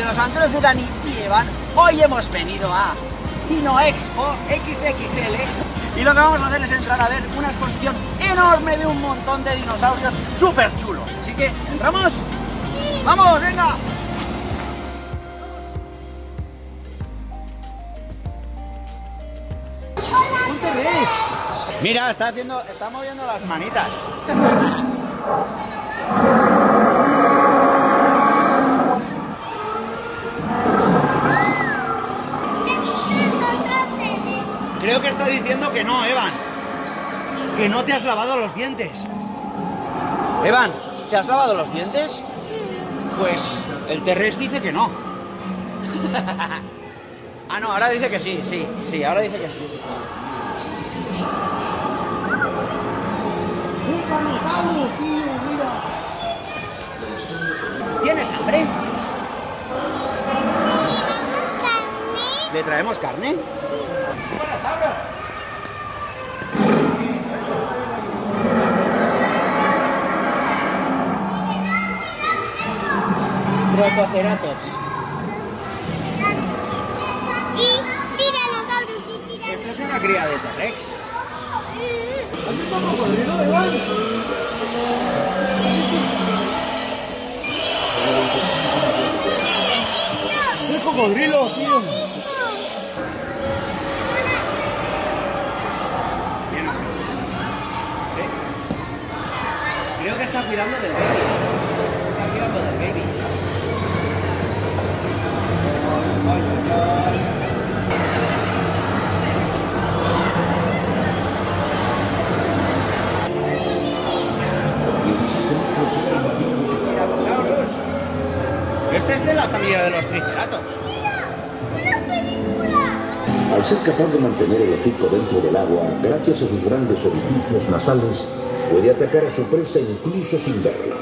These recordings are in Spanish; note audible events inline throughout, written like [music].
de los aventuras de Dani y Evan. Hoy hemos venido a Dino Expo XXL y lo que vamos a hacer es entrar a ver una exposición enorme de un montón de dinosaurios súper chulos. Así que, ¿entramos? ¡Vamos, venga! ¡Un T-Rex! Mira, está haciendo, está moviendo las manitas. [laughs] Creo que está diciendo que no, Evan. Que no te has lavado los dientes. Evan, ¿te has lavado los dientes? Pues el T-Rex dice que no. [laughs] ah, no, ahora dice que sí, sí, sí, ahora dice que sí. ¿Tienes hambre? ¿Le traemos carne? Protoceratops. Y tiranosaurus y Esto tiranosaurus. es una cría de T-Rex. ¡El cocodrilo, tío! Bien. Sí. Creo que está cuidando del baby. Está cuidando del baby. Este es de la familia de los triceratops. Al ser capaz de mantener el hocico dentro del agua, gracias a sus grandes orificios nasales, puede atacar a su presa incluso sin verla.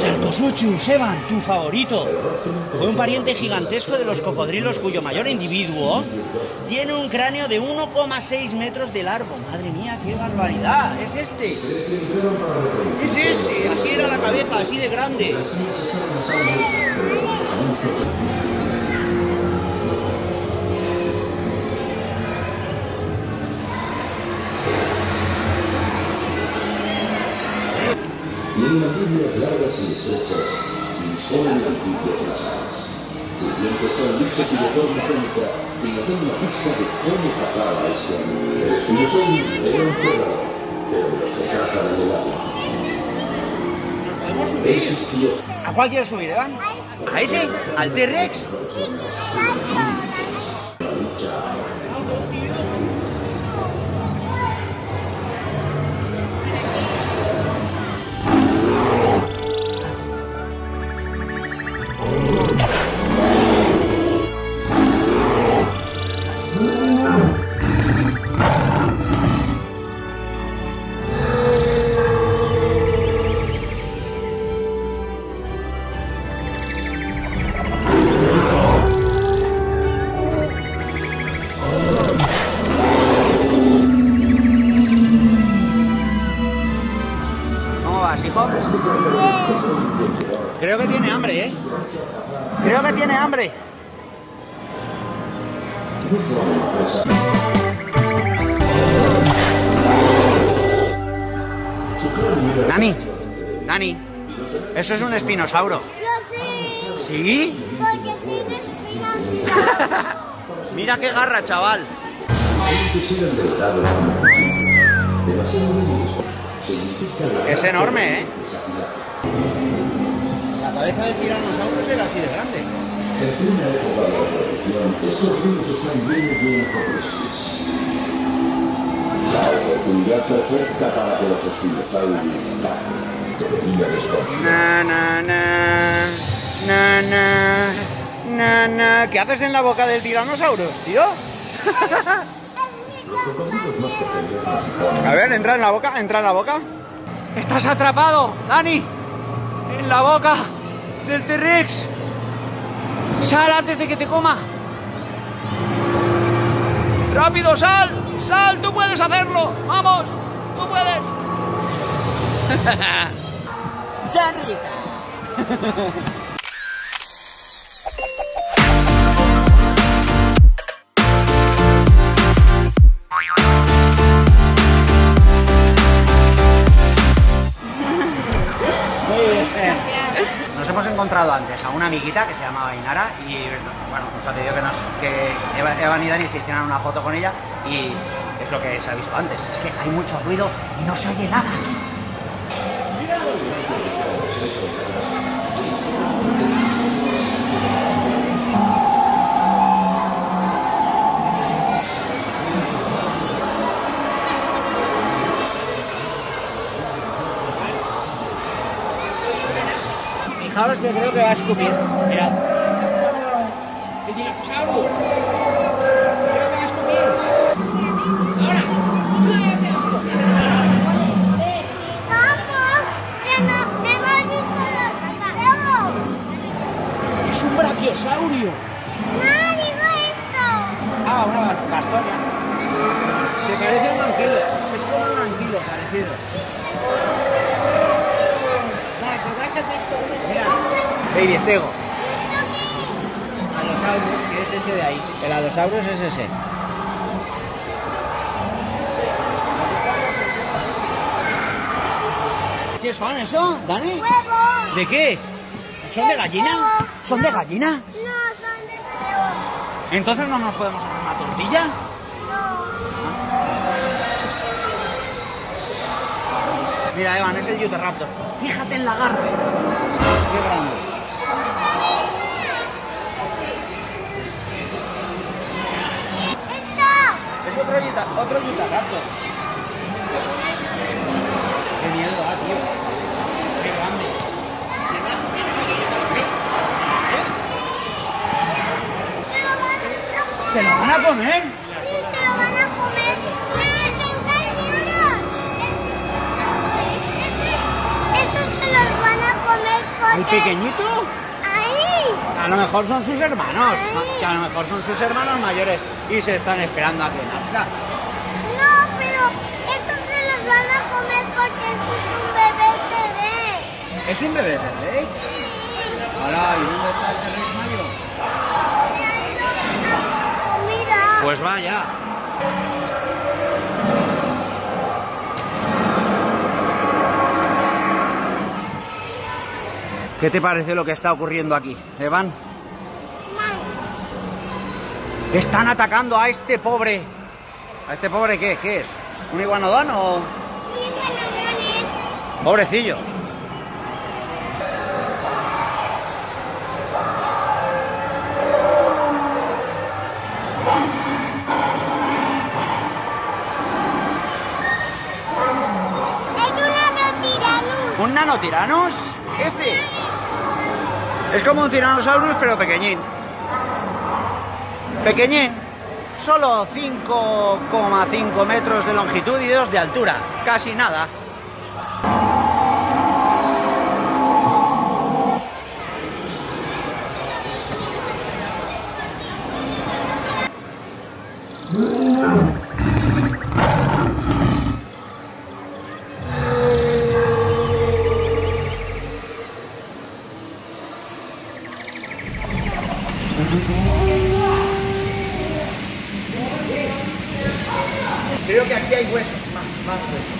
Cercosuchus, Evan, tu favorito. Fue un pariente gigantesco de los cocodrilos cuyo mayor individuo tiene un cráneo de 1,6 metros de largo. Madre mía, qué barbaridad. Es este. Es este. Así era la cabeza, así de grande. Tiene mandíbulas largas y estrechas y dispone de nasales. Sus dientes son lisos y de forma cónica y dan una pista de cómo cazaba este animal. El Spinosaurus era un predador, pero de los que cazan en el agua. ¿A cuál quieres subir, Evan? ¿A ese? ¿Al T-Rex? Hijo? Creo que tiene hambre, ¿eh? Creo que tiene hambre. Dani, Dani, eso es un espinosauro. Lo sé, ¿Sí? porque tiene espinas [laughs] Mira qué garra, chaval. demasiado Es enorme, ¿eh? La cabeza del tiranosaurio era así de grande. En plena época de la reproducción, estos ríos están llenos de oncoprestes. La oportunidad perfecta para que los espinosaurios cacen. Debería desconfiar. Na, na, na, na, na, na, na. ¿Qué haces en la boca del tiranosaurio, tío? Los cocodrilos más pequeños no suponen A ver, entra en la boca, entra en la boca. Estás atrapado, Dani. En la boca del T-Rex. Sal antes de que te coma. Rápido, sal. Sal, tú puedes hacerlo. Vamos, tú puedes. [laughs] sonrisa. [laughs] encontrado antes a una amiguita que se llamaba Inara y bueno, nos ha pedido que, nos, que Eva- Evan y Dani se hicieran una foto con ella y es lo que se ha visto antes. Es que hay mucho ruido y no se oye nada aquí. Fijaros que creo que va a escupir. Mirad. ¡El dinosaurio! Creo que va a escupir. ¡Ahora! Vamos, Baby Estego. Allosaurus, que es ese de ahí. El Allosaurus es ese. ¿Qué son eso, Dani? Huevos. ¿De qué? ¿Son de gallina? ¿Son de gallina? No, son de cebo. Entonces no nos podemos hacer una tortilla. No. Mira, Evan, es el Utahraptor. Fíjate en la garra. Qué grande. Es otro, Yuta- otro Utahraptor. Qué miedo da, tío. Qué grande. Se lo van a comer. ¿El pequeñito? ¡Ahí! A lo mejor son sus hermanos. Que a lo mejor son sus hermanos mayores y se están esperando a que nazca. No, pero esos se los van a comer porque eso es un bebé T-Rex. ¿Es un bebé de Rex? Sí, Hola, ¿y dónde está el T-Rex mayor? se ha ido a comida. Pues vaya. ¿Qué te parece lo que está ocurriendo aquí, Evan? Están atacando a este pobre. ¿A este pobre qué? ¿Qué es? ¿Un iguanodón o...? Sí, bueno, Pobrecillo. ¿Un nanotiranos? ¿Este? Es como un tiranosaurus, pero pequeñín. Pequeñín. Solo 5,5 metros de longitud y 2 de altura. Casi nada. Huesos, más, más huesos.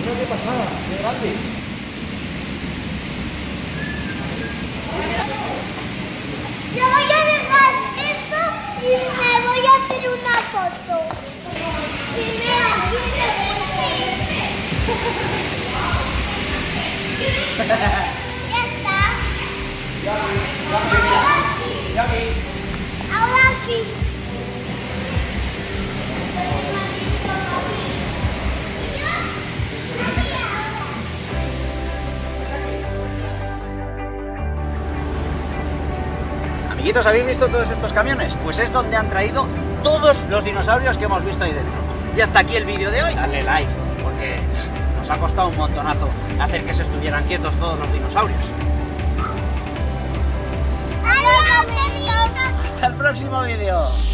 Mira qué pasada, qué grande. Yo voy a dejar esto y me voy a hacer una foto. Y tiene [laughs] Ya está. Ya vi. Ahora aquí. ¿Habéis visto todos estos camiones? Pues es donde han traído todos los dinosaurios que hemos visto ahí dentro. Y hasta aquí el vídeo de hoy. Dale like, porque nos ha costado un montonazo hacer que se estuvieran quietos todos los dinosaurios. Hasta el próximo vídeo.